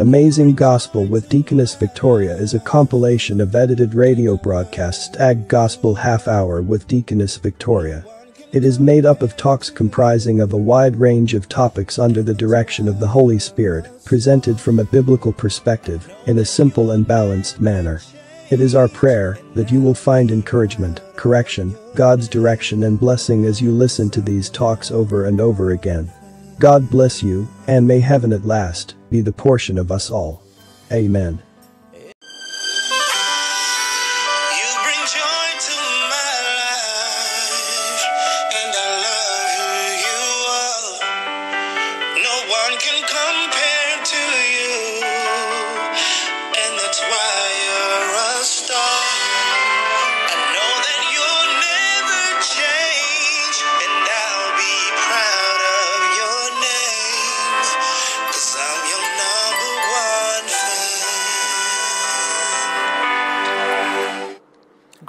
Amazing Gospel with Deaconess Victoria is a compilation of edited radio broadcasts Ag Gospel Half Hour with Deaconess Victoria. It is made up of talks comprising of a wide range of topics under the direction of the Holy Spirit, presented from a biblical perspective, in a simple and balanced manner. It is our prayer that you will find encouragement, correction, God's direction and blessing as you listen to these talks over and over again. God bless you, and may heaven at last be the portion of us all. Amen.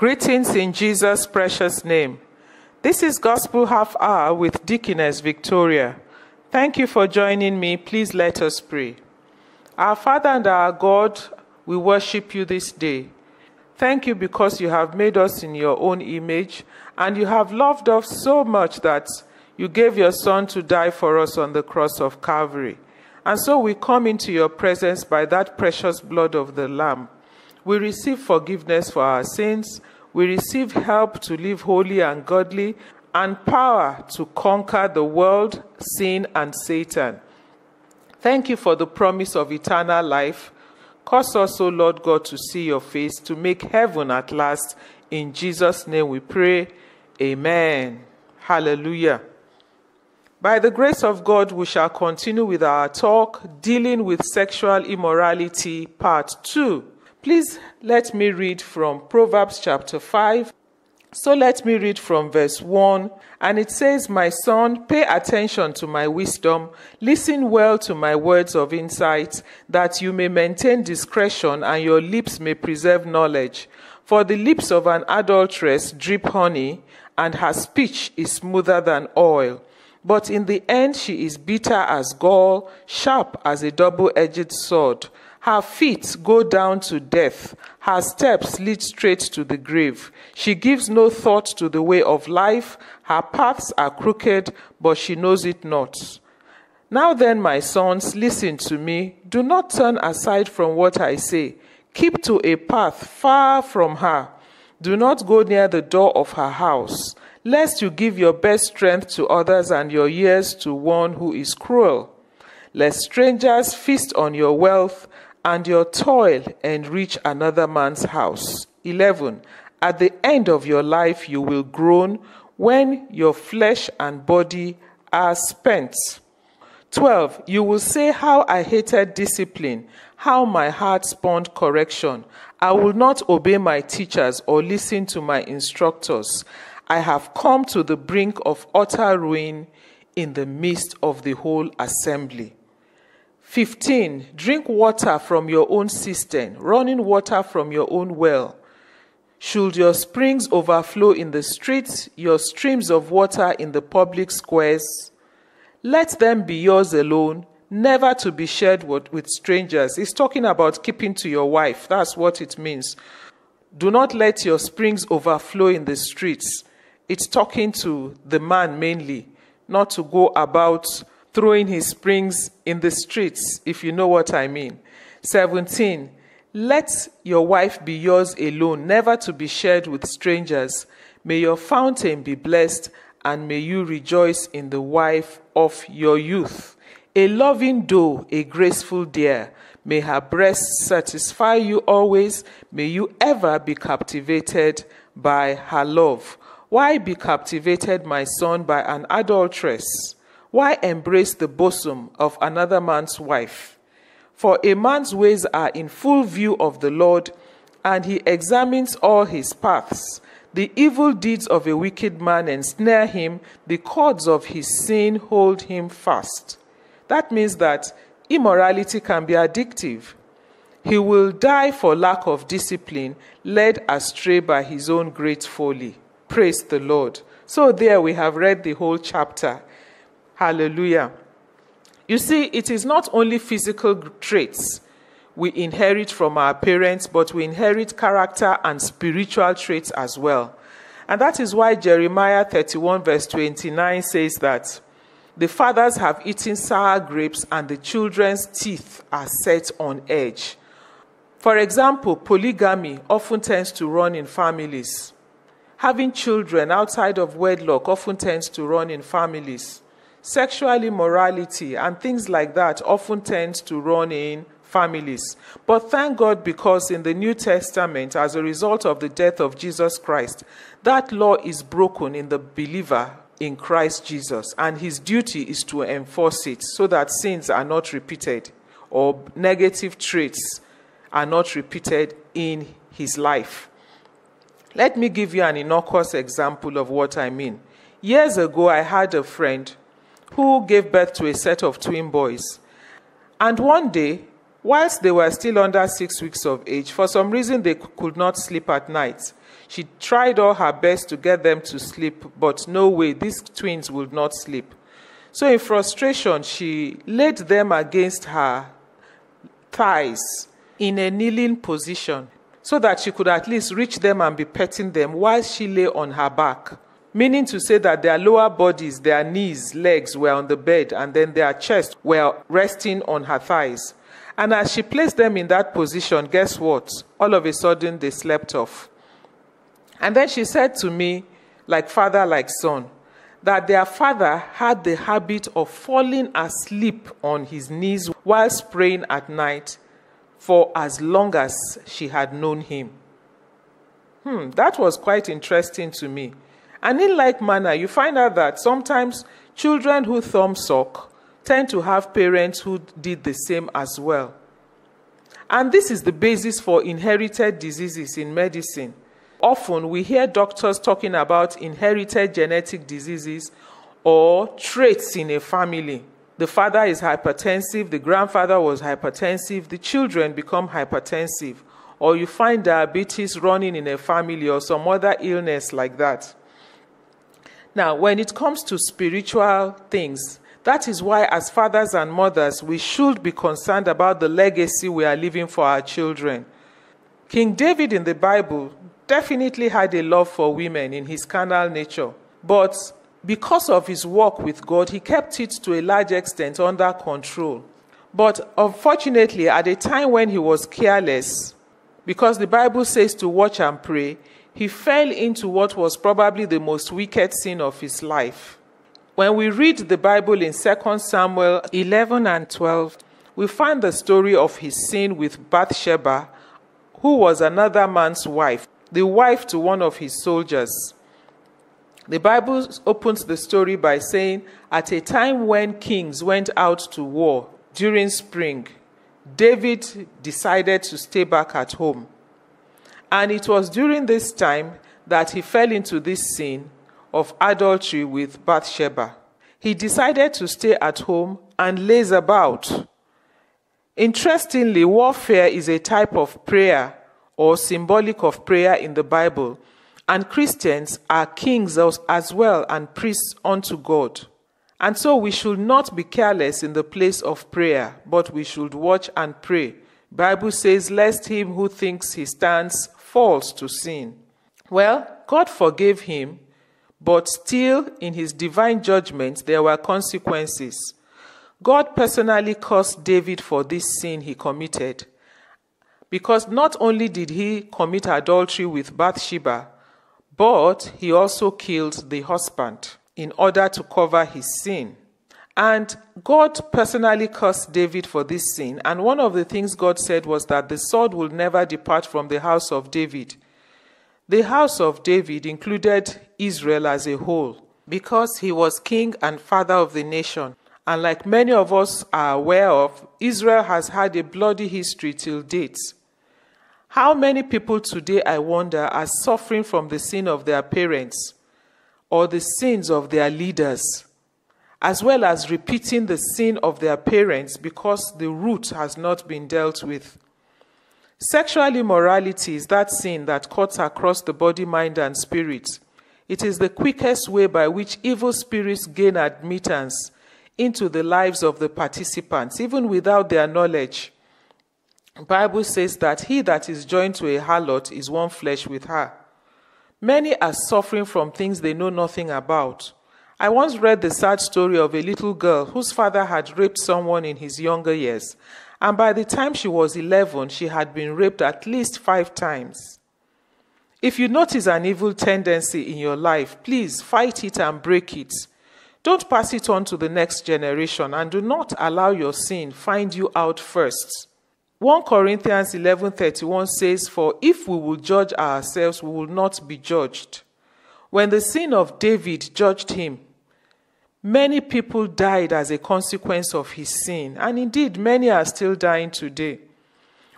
Greetings in Jesus' precious name. This is Gospel Half Hour with Deaconess Victoria. Thank you for joining me. Please let us pray. Our Father and our God, we worship you this day. Thank you because you have made us in your own image and you have loved us so much that you gave your Son to die for us on the cross of Calvary. And so we come into your presence by that precious blood of the Lamb. We receive forgiveness for our sins. We receive help to live holy and godly and power to conquer the world, sin, and Satan. Thank you for the promise of eternal life. Cause us, O Lord God, to see your face, to make heaven at last. In Jesus' name we pray. Amen. Hallelujah. By the grace of God, we shall continue with our talk dealing with sexual immorality, part 2. Please let me read from Proverbs chapter 5. So let me read from verse 1, and it says, My son, pay attention to my wisdom, listen well to my words of insight, that you may maintain discretion and your lips may preserve knowledge. For the lips of an adulteress drip honey, and her speech is smoother than oil. But in the end, she is bitter as gall, sharp as a double edged sword. Her feet go down to death. Her steps lead straight to the grave. She gives no thought to the way of life. Her paths are crooked, but she knows it not. Now then, my sons, listen to me. Do not turn aside from what I say. Keep to a path far from her. Do not go near the door of her house, lest you give your best strength to others and your years to one who is cruel. Lest strangers feast on your wealth and your toil enrich another man's house. 11. At the end of your life, you will groan when your flesh and body are spent. 12. You will say, How I hated discipline, how my heart spurned correction. I will not obey my teachers or listen to my instructors. I have come to the brink of utter ruin in the midst of the whole assembly. 15. Drink water from your own cistern, running water from your own well. Should your springs overflow in the streets, your streams of water in the public squares, let them be yours alone, never to be shared with, strangers. He's talking about keeping to your wife. That's what it means. Do not let your springs overflow in the streets. It's talking to the man mainly, not to go about throwing his springs in the streets, if you know what I mean. 17. Let your wife be yours alone, never to be shared with strangers. May your fountain be blessed, and may you rejoice in the wife of your youth. A loving doe, a graceful deer. May her breasts satisfy you always. May you ever be captivated by her love. Why be captivated, my son, by an adulteress? Why embrace the bosom of another man's wife? For a man's ways are in full view of the Lord, and he examines all his paths. The evil deeds of a wicked man ensnare him, the cords of his sin hold him fast. That means that immorality can be addictive. He will die for lack of discipline, led astray by his own great folly. Praise the Lord. So, there we have read the whole chapter. Hallelujah. You see, it is not only physical traits we inherit from our parents, but we inherit character and spiritual traits as well. And that is why Jeremiah 31, verse 29 says that the fathers have eaten sour grapes and the children's teeth are set on edge. For example, polygamy often tends to run in families. Having children outside of wedlock often tends to run in families. Sexual immorality and things like that often tend to run in families. But thank God because in the New Testament, as a result of the death of Jesus Christ, that law is broken in the believer in Christ Jesus, and his duty is to enforce it so that sins are not repeated or negative traits are not repeated in his life. Let me give you an innocuous example of what I mean. Years ago, I had a friend who gave birth to a set of twin boys. And one day, whilst they were still under six weeks of age, for some reason they could not sleep at night. She tried all her best to get them to sleep, but no way, these twins would not sleep. So, in frustration, she laid them against her thighs in a kneeling position so that she could at least reach them and be petting them while she lay on her back. Meaning to say that their lower bodies, their knees, legs were on the bed, and then their chests were resting on her thighs. And as she placed them in that position, guess what? All of a sudden, they slept off. And then she said to me, like father, like son, that their father had the habit of falling asleep on his knees while praying at night for as long as she had known him. Hmm, that was quite interesting to me. And in like manner, you find out that sometimes children who thumb suck tend to have parents who did the same as well. And this is the basis for inherited diseases in medicine. Often we hear doctors talking about inherited genetic diseases or traits in a family. The father is hypertensive, the grandfather was hypertensive, the children become hypertensive, or you find diabetes running in a family or some other illness like that. Now, when it comes to spiritual things, that is why, as fathers and mothers, we should be concerned about the legacy we are leaving for our children. King David in the Bible definitely had a love for women in his carnal nature, but because of his walk with God, he kept it to a large extent under control. But unfortunately, at a time when he was careless, because the Bible says to watch and pray, he fell into what was probably the most wicked sin of his life. When we read the Bible in 2 Samuel 11 and 12, we find the story of his sin with Bathsheba, who was another man's wife, the wife to one of his soldiers. The Bible opens the story by saying, At a time when kings went out to war during spring, David decided to stay back at home. And it was during this time that he fell into this sin of adultery with Bathsheba. He decided to stay at home and laze about. Interestingly, warfare is a type of prayer or symbolic of prayer in the Bible and Christians are kings as well and priests unto God. And so we should not be careless in the place of prayer, but we should watch and pray. Bible says, lest him who thinks he stands falls to sin. Well, God forgave him, but still in his divine judgment there were consequences. God personally cursed David for this sin he committed. Because not only did he commit adultery with Bathsheba, but he also killed the husband in order to cover his sin. And God personally cursed David for this sin. And one of the things God said was that the sword will never depart from the house of David. The house of David included Israel as a whole because he was king and father of the nation. And like many of us are aware of, Israel has had a bloody history till date. How many people today, I wonder, are suffering from the sin of their parents or the sins of their leaders, as well as repeating the sin of their parents because the root has not been dealt with? Sexual immorality is that sin that cuts across the body, mind, and spirit. It is the quickest way by which evil spirits gain admittance into the lives of the participants, even without their knowledge. Bible says that he that is joined to a harlot is one flesh with her. Many are suffering from things they know nothing about. I once read the sad story of a little girl whose father had raped someone in his younger years, and by the time she was 11, she had been raped at least five times. If you notice an evil tendency in your life, please fight it and break it. Don't pass it on to the next generation and do not allow your sin find you out first. 1 Corinthians 11:31 says for if we will judge ourselves we will not be judged. When the sin of David judged him many people died as a consequence of his sin and indeed many are still dying today.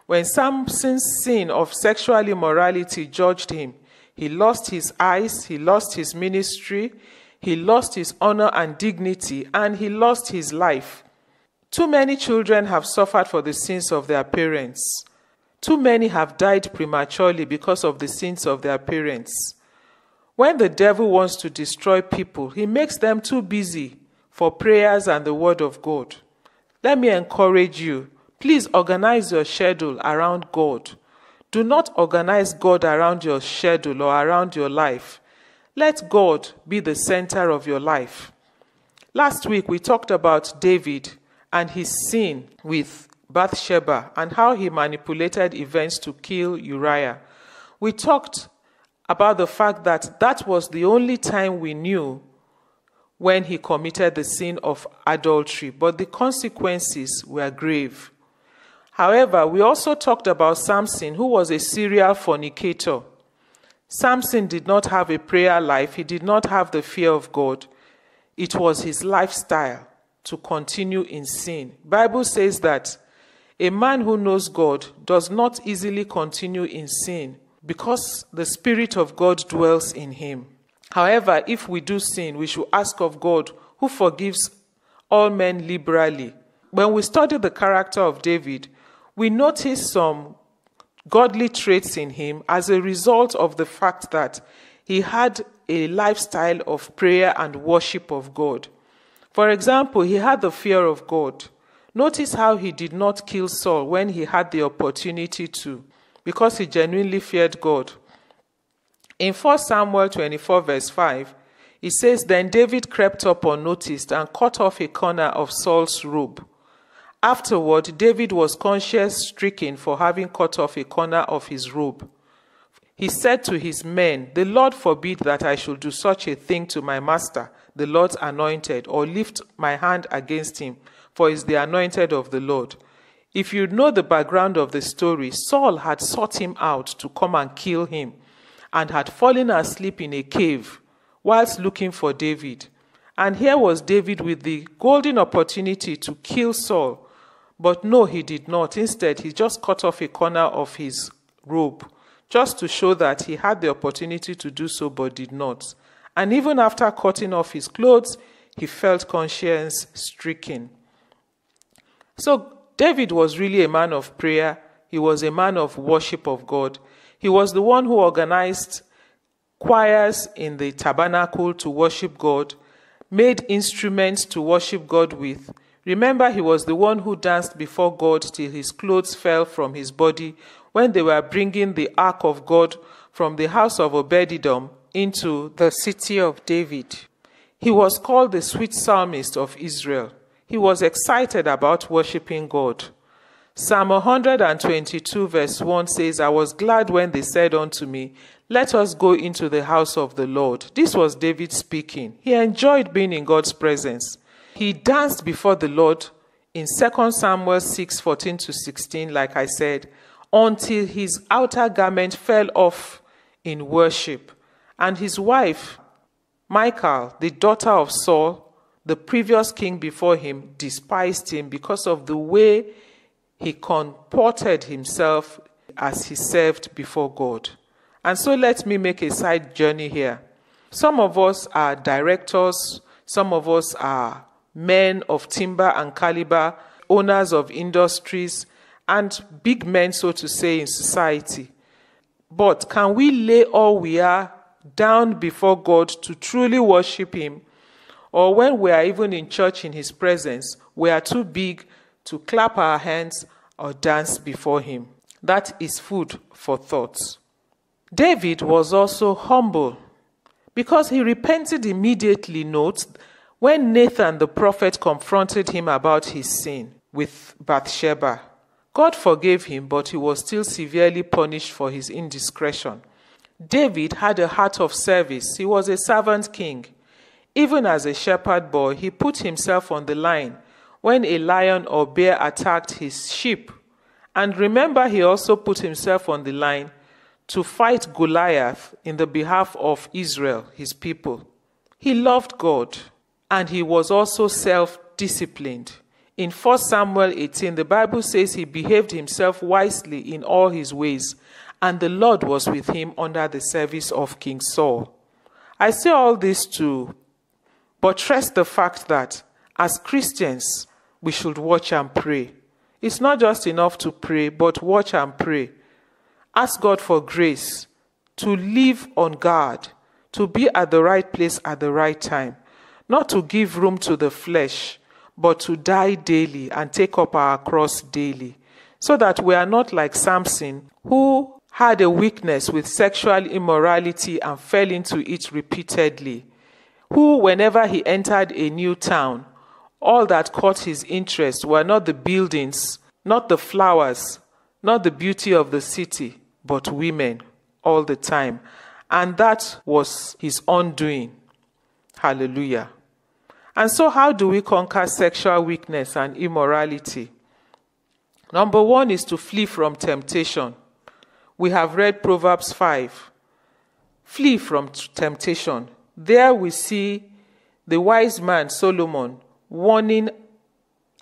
When Samson's sin of sexual immorality judged him he lost his eyes, he lost his ministry, he lost his honor and dignity and he lost his life. Too many children have suffered for the sins of their parents. Too many have died prematurely because of the sins of their parents. When the devil wants to destroy people, he makes them too busy for prayers and the word of God. Let me encourage you. Please organize your schedule around God. Do not organize God around your schedule or around your life. Let God be the center of your life. Last week we talked about David and his sin with Bathsheba and how he manipulated events to kill Uriah. We talked about the fact that that was the only time we knew when he committed the sin of adultery, but the consequences were grave. However, we also talked about Samson, who was a serial fornicator. Samson did not have a prayer life, he did not have the fear of God. It was his lifestyle to continue in sin. Bible says that a man who knows God does not easily continue in sin because the spirit of God dwells in him. However, if we do sin, we should ask of God who forgives all men liberally. When we study the character of David, we notice some godly traits in him as a result of the fact that he had a lifestyle of prayer and worship of God. For example, he had the fear of God. Notice how he did not kill Saul when he had the opportunity to, because he genuinely feared God. In 1 Samuel 24, verse 5, it says, Then David crept up unnoticed and cut off a corner of Saul's robe. Afterward, David was conscience stricken for having cut off a corner of his robe. He said to his men, The Lord forbid that I should do such a thing to my master the Lord's anointed, or lift my hand against him, for he is the anointed of the Lord. If you know the background of the story, Saul had sought him out to come and kill him, and had fallen asleep in a cave whilst looking for David. And here was David with the golden opportunity to kill Saul. But no, he did not. Instead, he just cut off a corner of his robe, just to show that he had the opportunity to do so but did not. And even after cutting off his clothes, he felt conscience stricken. So, David was really a man of prayer. He was a man of worship of God. He was the one who organized choirs in the tabernacle to worship God, made instruments to worship God with. Remember, he was the one who danced before God till his clothes fell from his body when they were bringing the ark of God from the house of Obededom into the city of David. He was called the sweet psalmist of Israel. He was excited about worshiping God. Psalm 122, verse 1 says, I was glad when they said unto me, Let us go into the house of the Lord. This was David speaking. He enjoyed being in God's presence. He danced before the Lord in 2 Samuel 6 14 to 16, like I said, until his outer garment fell off in worship. And his wife, Michal, the daughter of Saul, the previous king before him, despised him because of the way he comported himself as he served before God. And so let me make a side journey here. Some of us are directors, some of us are men of timber and caliber, owners of industries, and big men, so to say, in society. But can we lay all we are down before God to truly worship Him? Or when we are even in church in His presence, we are too big to clap our hands or dance before Him. That is food for thoughts. David was also humble because he repented immediately, notes, when Nathan the prophet confronted him about his sin with Bathsheba. God forgave him, but he was still severely punished for his indiscretion. David had a heart of service. He was a servant king. Even as a shepherd boy, he put himself on the line when a lion or bear attacked his sheep. And remember, he also put himself on the line to fight Goliath in the behalf of Israel, his people. He loved God and he was also self disciplined. In 1 Samuel 18, the Bible says he behaved himself wisely in all his ways, and the Lord was with him under the service of King Saul. I say all this to buttress the fact that as Christians, we should watch and pray. It's not just enough to pray, but watch and pray. Ask God for grace to live on God, to be at the right place at the right time, not to give room to the flesh, but to die daily and take up our cross daily, so that we are not like Samson, who had a weakness with sexual immorality and fell into it repeatedly, who, whenever he entered a new town, all that caught his interest were not the buildings, not the flowers, not the beauty of the city, but women all the time. And that was his undoing. Hallelujah. And so, how do we conquer sexual weakness and immorality? Number one is to flee from temptation. We have read Proverbs 5. Flee from temptation. There we see the wise man Solomon warning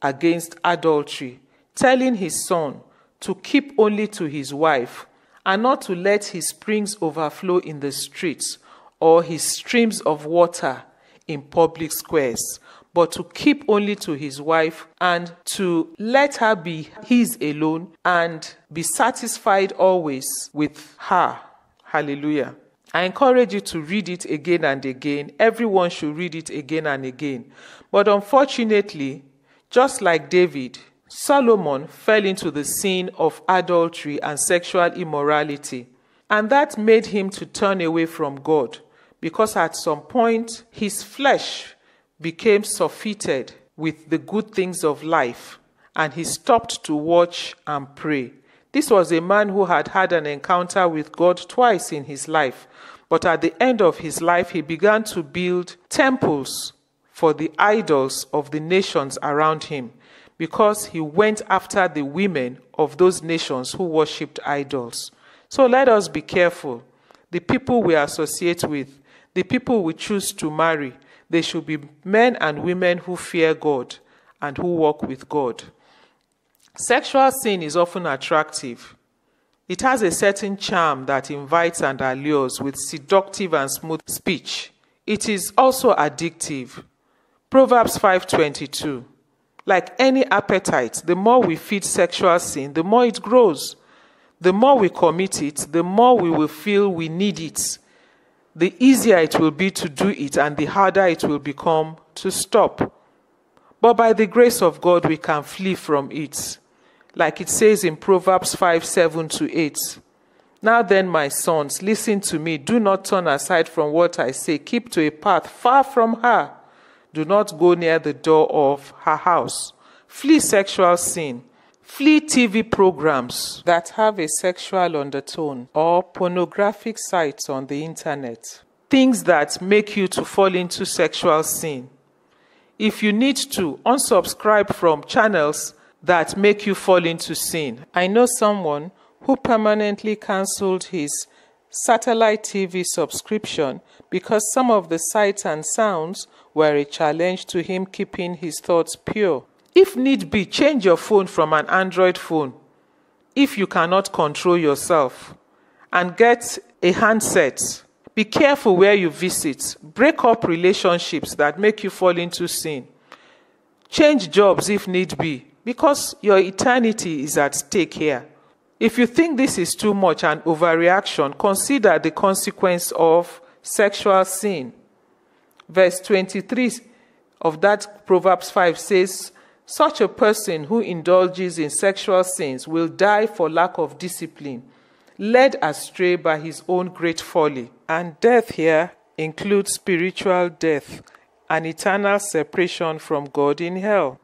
against adultery, telling his son to keep only to his wife and not to let his springs overflow in the streets or his streams of water in public squares, but to keep only to his wife and to let her be his alone and be satisfied always with her. Hallelujah. I encourage you to read it again and again. Everyone should read it again and again. But unfortunately, just like David, Solomon fell into the sin of adultery and sexual immorality. And that made him to turn away from God because at some point his flesh became surfeited with the good things of life and he stopped to watch and pray. This was a man who had had an encounter with God twice in his life, but at the end of his life, he began to build temples for the idols of the nations around him because he went after the women of those nations who worshipped idols. So let us be careful. The people we associate with, the people we choose to marry, they should be men and women who fear God and who walk with God. Sexual sin is often attractive. It has a certain charm that invites and allures with seductive and smooth speech. It is also addictive. Proverbs 5:22 Like any appetite, the more we feed sexual sin, the more it grows. The more we commit it, the more we will feel we need it. The easier it will be to do it and the harder it will become to stop. But by the grace of God, we can flee from it like it says in Proverbs 5 7 to 8. Now then, my sons, listen to me. Do not turn aside from what I say. Keep to a path far from her. Do not go near the door of her house. Flee sexual sin. Flee TV programs that have a sexual undertone or pornographic sites on the internet. Things that make you to fall into sexual sin. If you need to, unsubscribe from channels that make you fall into sin. I know someone who permanently cancelled his satellite TV subscription because some of the sights and sounds were a challenge to him keeping his thoughts pure. If need be, change your phone from an Android phone if you cannot control yourself and get a handset. Be careful where you visit. Break up relationships that make you fall into sin. Change jobs if need be because your eternity is at stake here. If you think this is too much an overreaction, consider the consequence of sexual sin. Verse 23 of that Proverbs 5 says, Such a person who indulges in sexual sins will die for lack of discipline, led astray by his own great folly. And death here includes spiritual death and eternal separation from God in hell.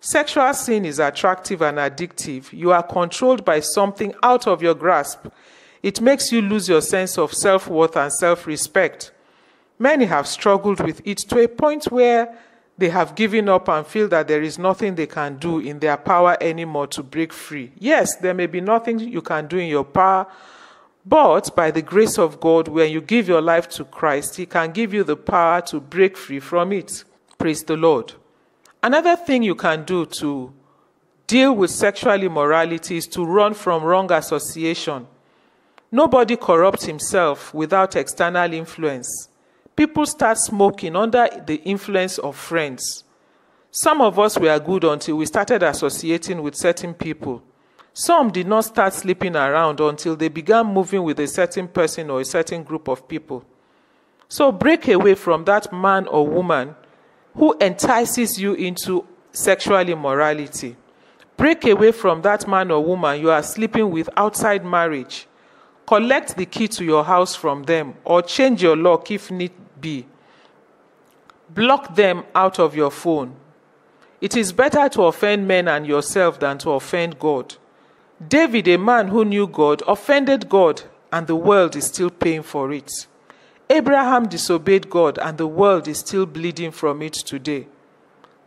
Sexual sin is attractive and addictive. You are controlled by something out of your grasp. It makes you lose your sense of self worth and self respect. Many have struggled with it to a point where they have given up and feel that there is nothing they can do in their power anymore to break free. Yes, there may be nothing you can do in your power, but by the grace of God, when you give your life to Christ, He can give you the power to break free from it. Praise the Lord. Another thing you can do to deal with sexual immorality is to run from wrong association. Nobody corrupts himself without external influence. People start smoking under the influence of friends. Some of us were good until we started associating with certain people. Some did not start sleeping around until they began moving with a certain person or a certain group of people. So break away from that man or woman who entices you into sexual immorality. Break away from that man or woman you are sleeping with outside marriage. Collect the key to your house from them or change your lock if need be. Block them out of your phone. It is better to offend men and yourself than to offend God. David, a man who knew God, offended God, and the world is still paying for it. Abraham disobeyed God, and the world is still bleeding from it today.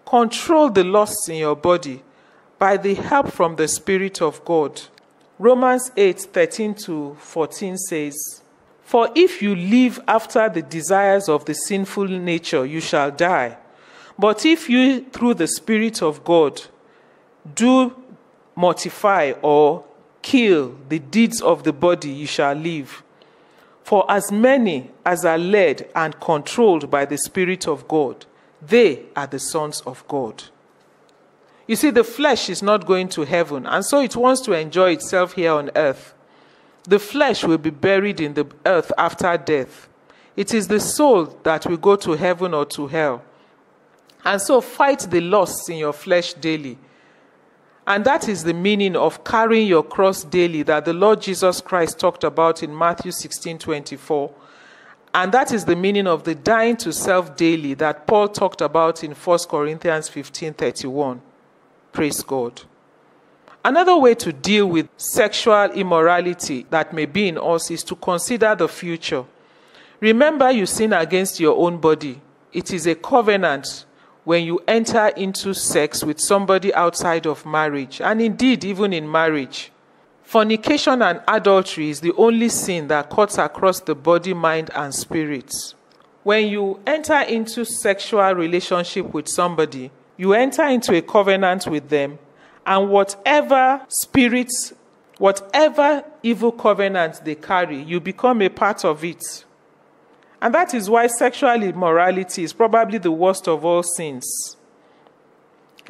Control the lusts in your body by the help from the Spirit of God. Romans 8 13 to 14 says, For if you live after the desires of the sinful nature, you shall die. But if you, through the Spirit of God, do mortify or kill the deeds of the body, you shall live. For as many as are led and controlled by the Spirit of God, they are the sons of God. You see, the flesh is not going to heaven, and so it wants to enjoy itself here on earth. The flesh will be buried in the earth after death. It is the soul that will go to heaven or to hell. And so fight the lusts in your flesh daily. And that is the meaning of carrying your cross daily that the Lord Jesus Christ talked about in Matthew 16 24. And that is the meaning of the dying to self daily that Paul talked about in 1 Corinthians 15 31. Praise God. Another way to deal with sexual immorality that may be in us is to consider the future. Remember, you sin against your own body. It is a covenant when you enter into sex with somebody outside of marriage, and indeed, even in marriage. Fornication and adultery is the only sin that cuts across the body, mind, and spirit. When you enter into sexual relationship with somebody, you enter into a covenant with them, and whatever spirits, whatever evil covenant they carry, you become a part of it. And that is why sexual immorality is probably the worst of all sins.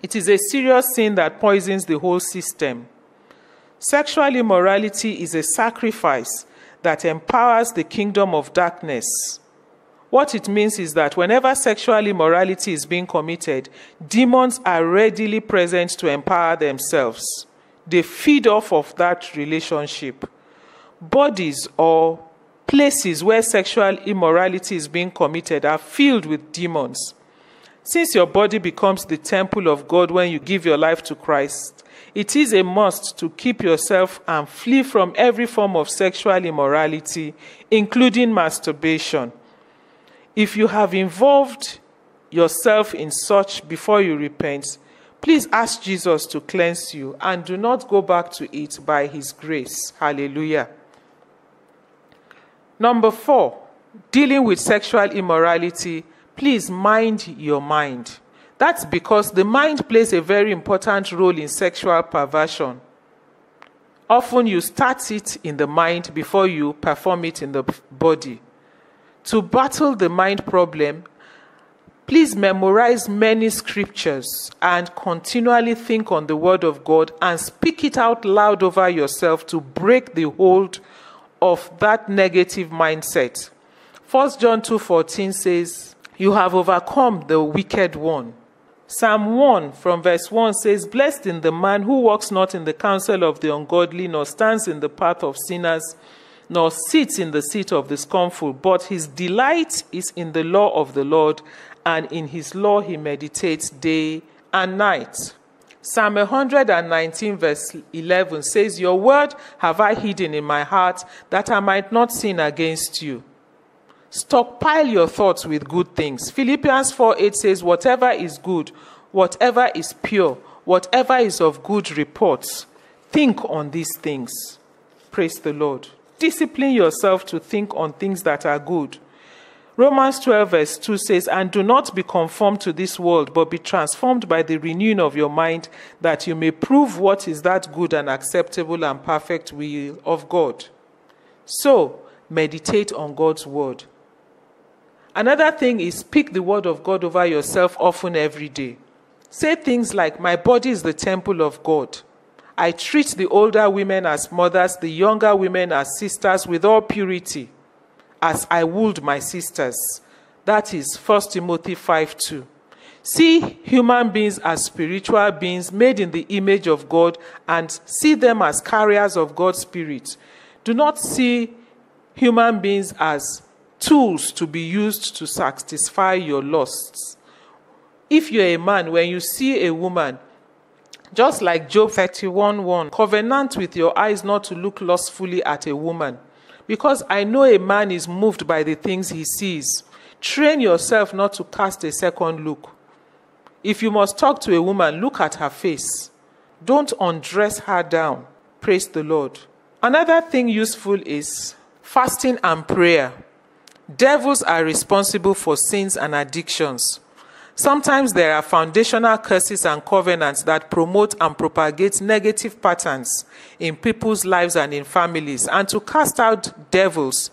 It is a serious sin that poisons the whole system. Sexual immorality is a sacrifice that empowers the kingdom of darkness. What it means is that whenever sexual immorality is being committed, demons are readily present to empower themselves. They feed off of that relationship. Bodies or places where sexual immorality is being committed are filled with demons. Since your body becomes the temple of God when you give your life to Christ, it is a must to keep yourself and flee from every form of sexual immorality, including masturbation. If you have involved yourself in such before you repent, please ask Jesus to cleanse you and do not go back to it by his grace. Hallelujah. Number four, dealing with sexual immorality, please mind your mind. That's because the mind plays a very important role in sexual perversion. Often you start it in the mind before you perform it in the body. To battle the mind problem, please memorize many scriptures and continually think on the Word of God and speak it out loud over yourself to break the hold of that negative mindset. 1 John 2:14 says, You have overcome the wicked one. Psalm 1 from verse 1 says, Blessed in the man who walks not in the counsel of the ungodly, nor stands in the path of sinners, nor sits in the seat of the scornful, but his delight is in the law of the Lord, and in his law he meditates day and night. Psalm 119, verse 11 says, Your word have I hidden in my heart, that I might not sin against you. Stockpile your thoughts with good things. Philippians 4 8 says, Whatever is good, whatever is pure, whatever is of good report, think on these things. Praise the Lord. Discipline yourself to think on things that are good. Romans 12, verse 2 says, And do not be conformed to this world, but be transformed by the renewing of your mind, that you may prove what is that good and acceptable and perfect will of God. So, meditate on God's word. Another thing is speak the word of God over yourself often every day. Say things like, My body is the temple of God. I treat the older women as mothers, the younger women as sisters with all purity, as I would my sisters. That is 1 Timothy 5 2. See human beings as spiritual beings made in the image of God and see them as carriers of God's Spirit. Do not see human beings as tools to be used to satisfy your lusts. If you're a man, when you see a woman, just like Job 31 1, covenant with your eyes not to look lustfully at a woman. Because I know a man is moved by the things he sees. Train yourself not to cast a second look. If you must talk to a woman, look at her face. Don't undress her down. Praise the Lord. Another thing useful is fasting and prayer. Devils are responsible for sins and addictions. Sometimes there are foundational curses and covenants that promote and propagate negative patterns in people's lives and in families. And to cast out devils,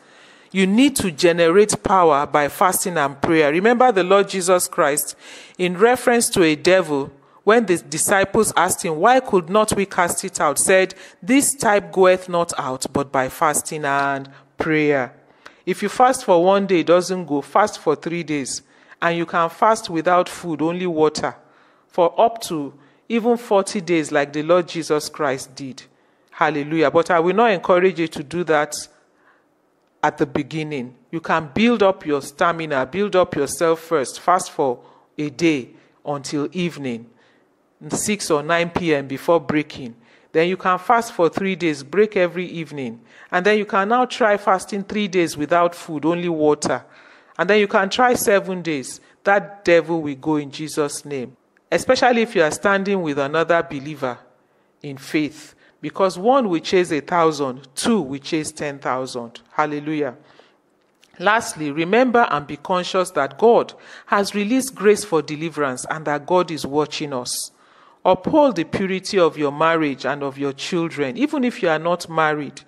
you need to generate power by fasting and prayer. Remember the Lord Jesus Christ, in reference to a devil, when the disciples asked him, Why could not we cast it out? said, This type goeth not out, but by fasting and prayer. If you fast for one day, it doesn't go. Fast for three days. And you can fast without food, only water, for up to even 40 days, like the Lord Jesus Christ did. Hallelujah. But I will not encourage you to do that at the beginning. You can build up your stamina, build up yourself first. Fast for a day until evening, 6 or 9 p.m. before breaking. Then you can fast for three days, break every evening. And then you can now try fasting three days without food, only water. And then you can try seven days. That devil will go in Jesus' name. Especially if you are standing with another believer in faith. Because one will chase a thousand, two will chase ten thousand. Hallelujah. Lastly, remember and be conscious that God has released grace for deliverance and that God is watching us. Uphold the purity of your marriage and of your children, even if you are not married.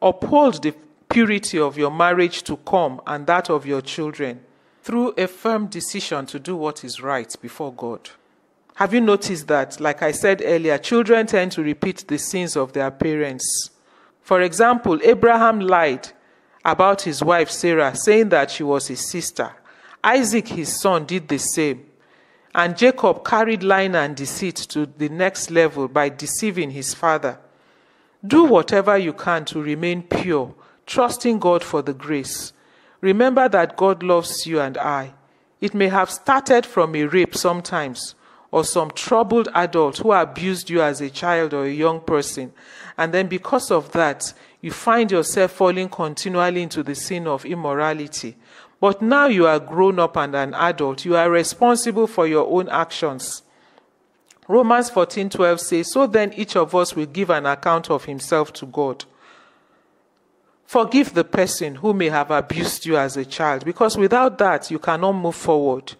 Uphold the purity of your marriage to come and that of your children through a firm decision to do what is right before God. Have you noticed that, like I said earlier, children tend to repeat the sins of their parents? For example, Abraham lied about his wife Sarah, saying that she was his sister. Isaac, his son, did the same. And Jacob carried lying and deceit to the next level by deceiving his father. Do whatever you can to remain pure, trusting God for the grace. Remember that God loves you and I. It may have started from a rape sometimes, or some troubled adult who abused you as a child or a young person. And then because of that, you find yourself falling continually into the sin of immorality. But now you are grown up and an adult. You are responsible for your own actions. Romans 14:12 says, "So then each of us will give an account of himself to God." Forgive the person who may have abused you as a child because without that you cannot move forward.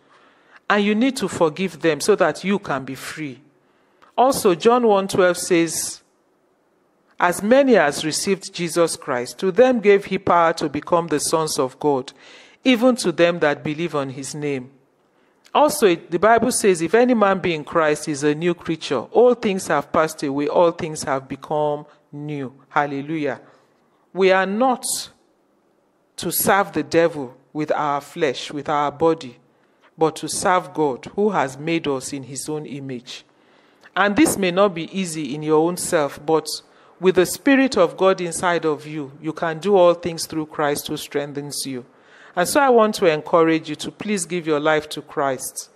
And you need to forgive them so that you can be free. Also John 1:12 says, as many as received Jesus Christ, to them gave he power to become the sons of God, even to them that believe on his name. Also, the Bible says, if any man be in Christ, is a new creature. All things have passed away, all things have become new. Hallelujah. We are not to serve the devil with our flesh, with our body. but to serve God who has made us in his own image. And this may not be easy in your own self, but with the Spirit of God inside of you, you can do all things through Christ who strengthens you. And so I want to encourage you to please give your life to Christ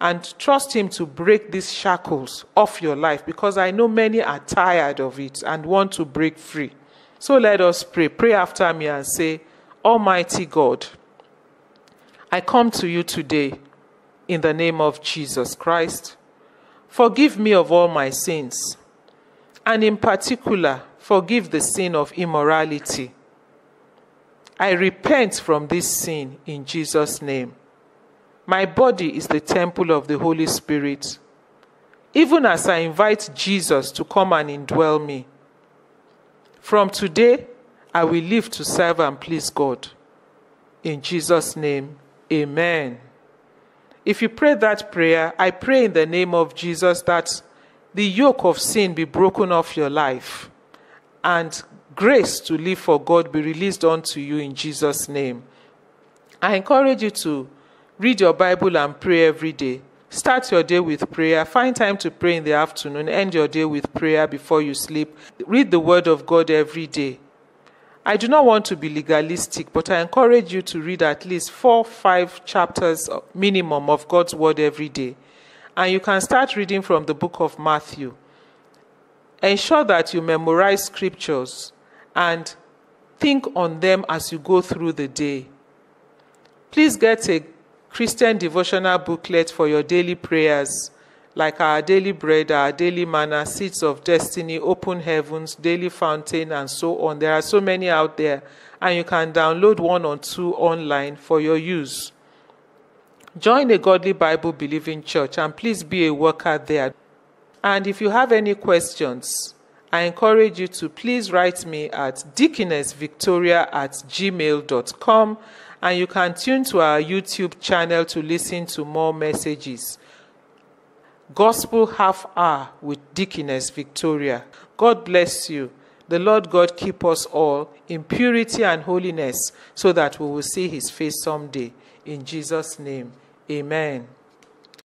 and trust Him to break these shackles off your life because I know many are tired of it and want to break free. So let us pray. Pray after me and say, Almighty God, I come to you today in the name of Jesus Christ. Forgive me of all my sins, and in particular, forgive the sin of immorality. I repent from this sin in Jesus' name. My body is the temple of the Holy Spirit. Even as I invite Jesus to come and indwell me, from today, I will live to serve and please God. In Jesus' name, amen. If you pray that prayer, I pray in the name of Jesus that the yoke of sin be broken off your life and grace to live for God be released unto you in Jesus' name. I encourage you to read your Bible and pray every day. Start your day with prayer. Find time to pray in the afternoon. End your day with prayer before you sleep. Read the Word of God every day. I do not want to be legalistic, but I encourage you to read at least four, five chapters minimum of God's Word every day. And you can start reading from the book of Matthew. Ensure that you memorize scriptures and think on them as you go through the day. Please get a Christian devotional booklet for your daily prayers, like our daily bread, our daily manna, seeds of destiny, open heavens, daily fountain, and so on. There are so many out there, and you can download one or two online for your use. Join a godly Bible believing church and please be a worker there. And if you have any questions, I encourage you to please write me at deaconessvictoria at gmail.com and you can tune to our YouTube channel to listen to more messages. Gospel Half Hour with Deaconess Victoria. God bless you. The Lord God keep us all in purity and holiness so that we will see his face someday. In Jesus' name, amen.